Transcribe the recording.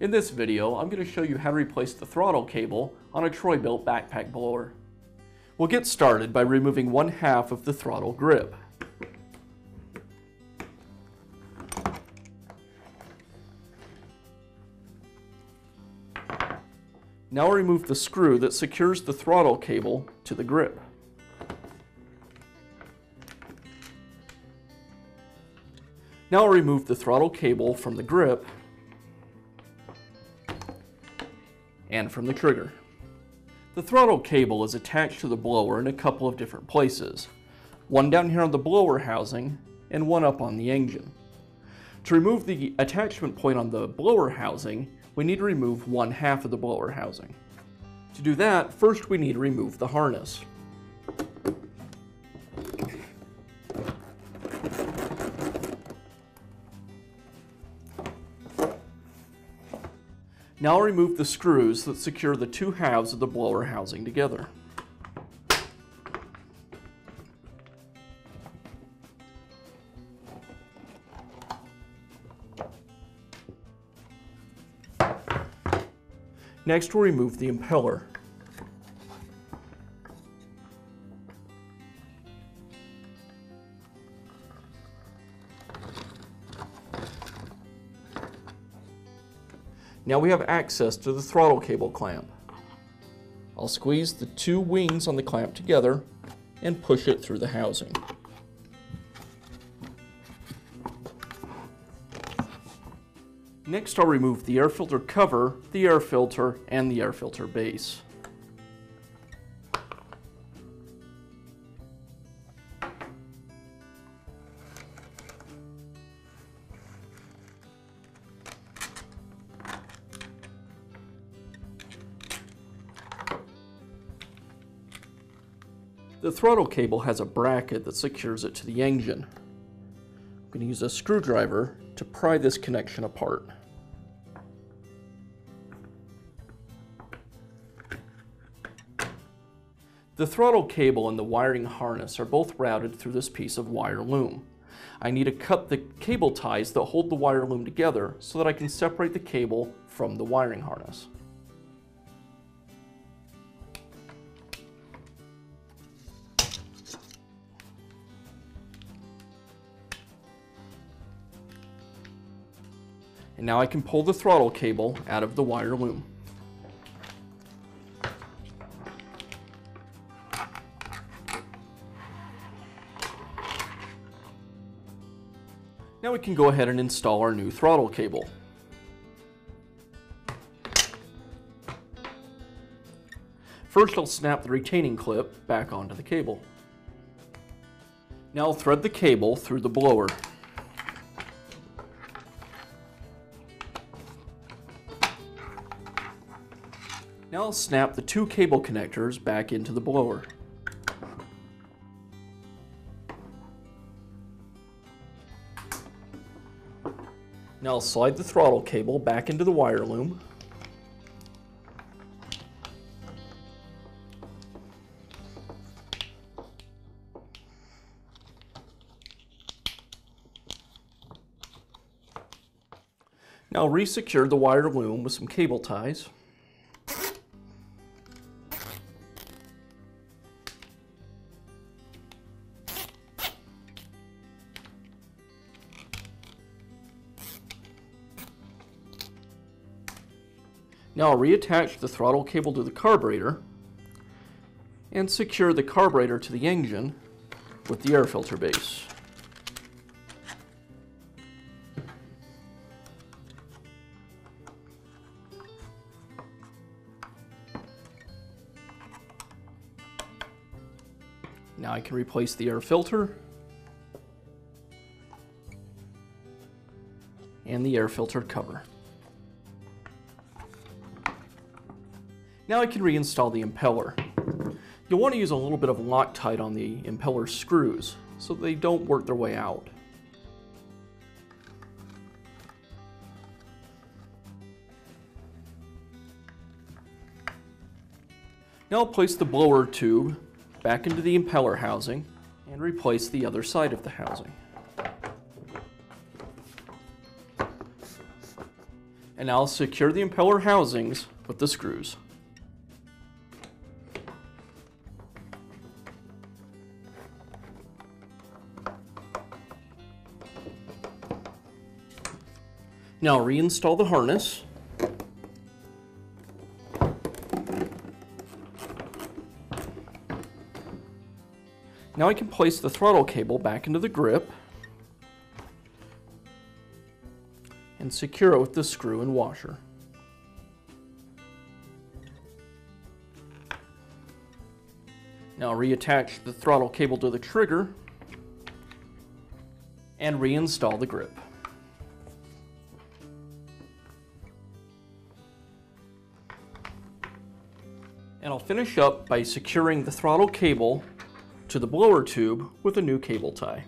In this video, I'm going to show you how to replace the throttle cable on a Troy-Bilt backpack blower. We'll get started by removing one half of the throttle grip. Now remove the screw that secures the throttle cable to the grip. Now remove the throttle cable from the grip and from the trigger. The throttle cable is attached to the blower in a couple of different places. One down here on the blower housing and one up on the engine. To remove the attachment point on the blower housing, we need to remove one half of the blower housing. To do that, first we need to remove the harness. Now remove the screws that secure the two halves of the blower housing together. Next we'll remove the impeller. Now we have access to the throttle cable clamp. I'll squeeze the two wings on the clamp together and push it through the housing. Next I'll remove the air filter cover, the air filter, and the air filter base. The throttle cable has a bracket that secures it to the engine. I'm going to use a screwdriver to pry this connection apart. The throttle cable and the wiring harness are both routed through this piece of wire loom. I need to cut the cable ties that hold the wire loom together so that I can separate the cable from the wiring harness. And now I can pull the throttle cable out of the wire loom. Now we can go ahead and install our new throttle cable. First I'll snap the retaining clip back onto the cable. Now I'll thread the cable through the blower. Now I'll snap the two cable connectors back into the blower. Now I'll slide the throttle cable back into the wire loom. Now I'll resecure the wire loom with some cable ties. Now I'll reattach the throttle cable to the carburetor and secure the carburetor to the engine with the air filter base. Now I can replace the air filter and the air filter cover. Now I can reinstall the impeller. You'll want to use a little bit of Loctite on the impeller screws so they don't work their way out. Now I'll place the blower tube back into the impeller housing and replace the other side of the housing. And I'll secure the impeller housings with the screws. Now reinstall the harness. Now I can place the throttle cable back into the grip and secure it with the screw and washer. Now reattach the throttle cable to the trigger and reinstall the grip. And I'll finish up by securing the throttle cable to the blower tube with a new cable tie.